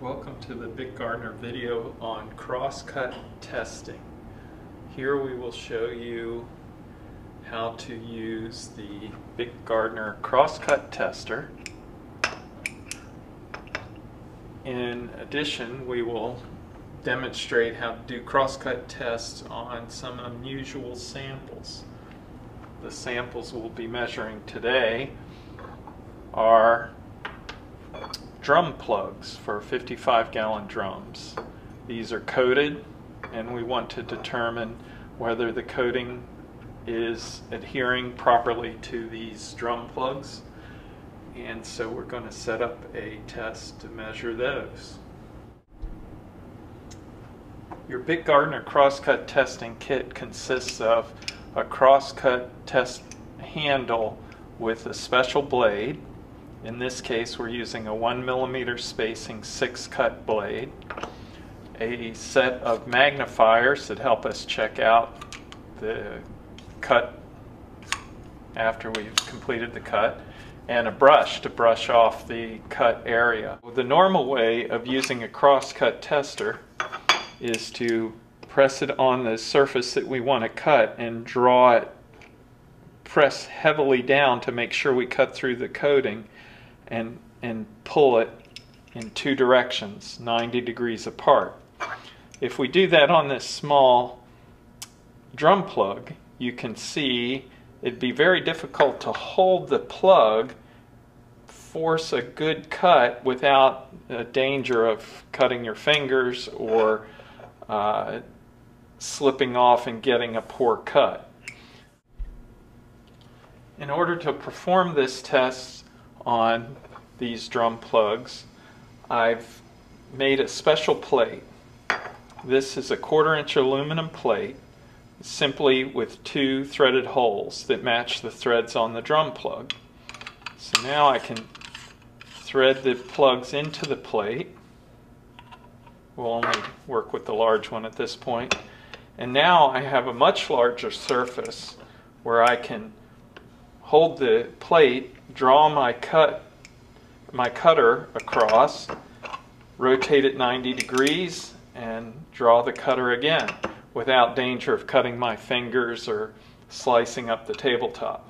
Welcome to the BYK-Gardner video on crosscut testing. Here we will show you how to use the BYK-Gardner crosscut tester. In addition, we will demonstrate how to do crosscut tests on some unusual samples. The samples we'll be measuring today are drum plugs for 55 gallon drums. These are coated and we want to determine whether the coating is adhering properly to these drum plugs and so we're going to set up a test to measure those. Your BYK-Gardner crosscut testing kit consists of a crosscut test handle with a special blade in this case, we're using a one millimeter spacing six cut blade, a set of magnifiers that help us check out the cut after we've completed the cut, and a brush to brush off the cut area. The normal way of using a crosscut tester is to press it on the surface that we want to cut and draw it, press heavily down to make sure we cut through the coating and, and pull it in two directions, 90 degrees apart. If we do that on this small drum plug, you can see it'd be very difficult to hold the plug, force a good cut without a danger of cutting your fingers or uh, slipping off and getting a poor cut. In order to perform this test, on these drum plugs, I've made a special plate. This is a quarter inch aluminum plate simply with two threaded holes that match the threads on the drum plug. So now I can thread the plugs into the plate. We'll only work with the large one at this point. And now I have a much larger surface where I can hold the plate, draw my cut, my cutter across, rotate it 90 degrees, and draw the cutter again without danger of cutting my fingers or slicing up the tabletop.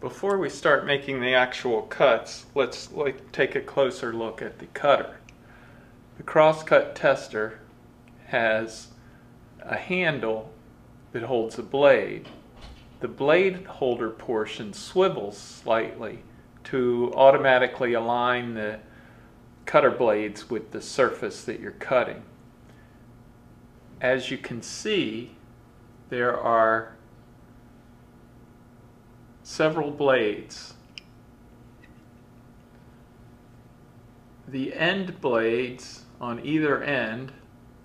Before we start making the actual cuts, let's like, take a closer look at the cutter. The crosscut tester has a handle that holds a blade. The blade holder portion swivels slightly to automatically align the cutter blades with the surface that you're cutting. As you can see, there are several blades. The end blades on either end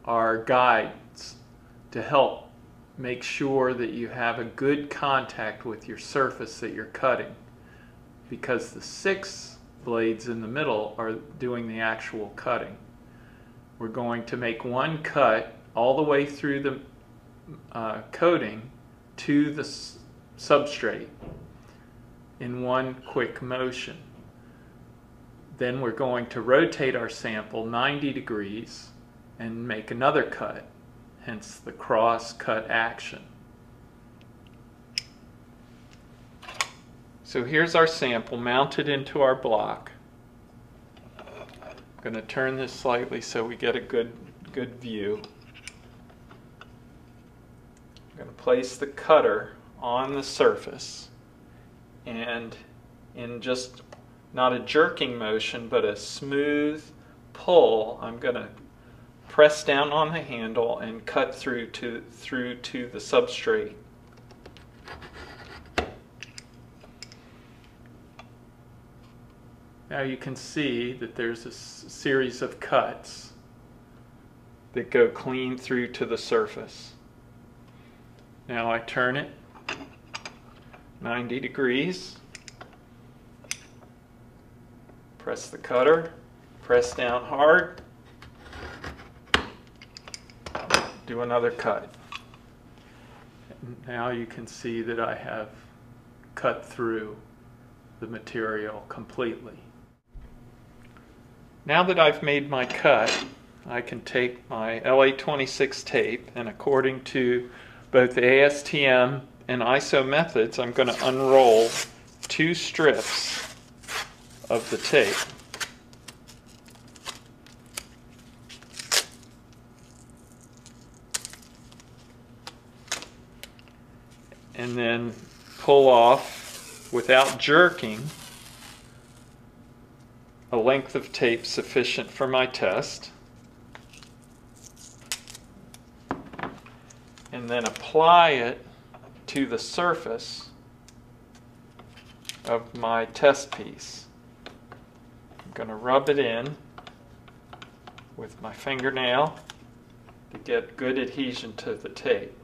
are guides to help make sure that you have a good contact with your surface that you're cutting because the six blades in the middle are doing the actual cutting. We're going to make one cut all the way through the uh, coating to the substrate in one quick motion. Then we're going to rotate our sample 90 degrees and make another cut hence the cross-cut action. So here's our sample mounted into our block. I'm going to turn this slightly so we get a good, good view. I'm going to place the cutter on the surface and in just not a jerking motion but a smooth pull I'm going to press down on the handle and cut through to, through to the substrate. Now you can see that there's a series of cuts that go clean through to the surface. Now I turn it 90 degrees, press the cutter, press down hard, do another cut. Now you can see that I have cut through the material completely. Now that I've made my cut, I can take my LA26 tape and according to both the ASTM and ISO methods, I'm going to unroll two strips of the tape. And then pull off without jerking a length of tape sufficient for my test. And then apply it to the surface of my test piece. I'm going to rub it in with my fingernail to get good adhesion to the tape.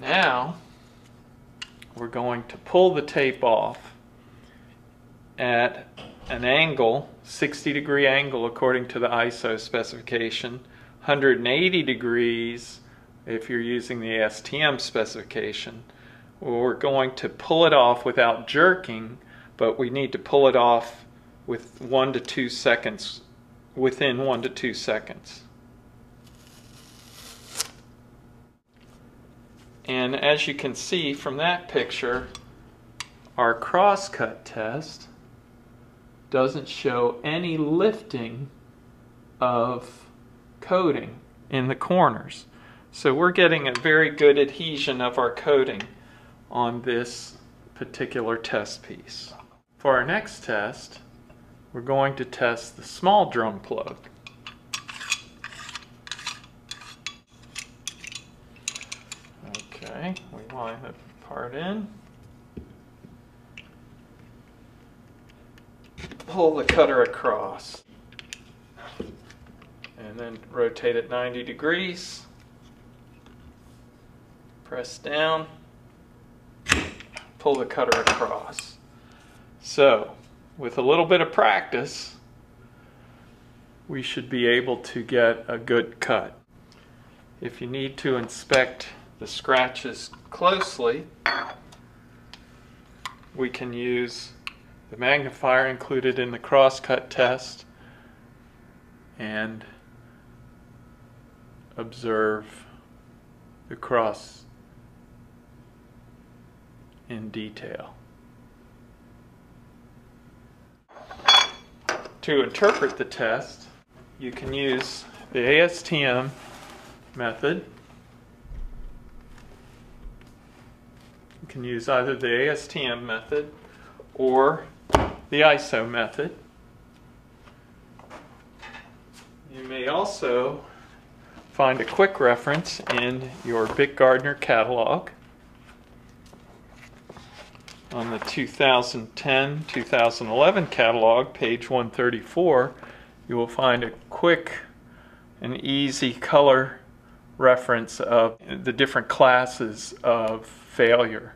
Now, we're going to pull the tape off at an angle, 60 degree angle according to the ISO specification, 180 degrees if you're using the ASTM specification. We're going to pull it off without jerking, but we need to pull it off with one to two seconds, within one to two seconds. And as you can see from that picture, our crosscut test doesn't show any lifting of coating in the corners. So we're getting a very good adhesion of our coating on this particular test piece. For our next test, we're going to test the small drum plug. Part in. Pull the cutter across. And then rotate it 90 degrees. Press down. Pull the cutter across. So, with a little bit of practice, we should be able to get a good cut. If you need to inspect the scratches closely, we can use the magnifier included in the crosscut test and observe the cross in detail. To interpret the test, you can use the ASTM method can use either the ASTM method or the ISO method. You may also find a quick reference in your BYK-Gardner catalog. On the 2010-2011 catalog, page 134, you will find a quick and easy color reference of the different classes of failure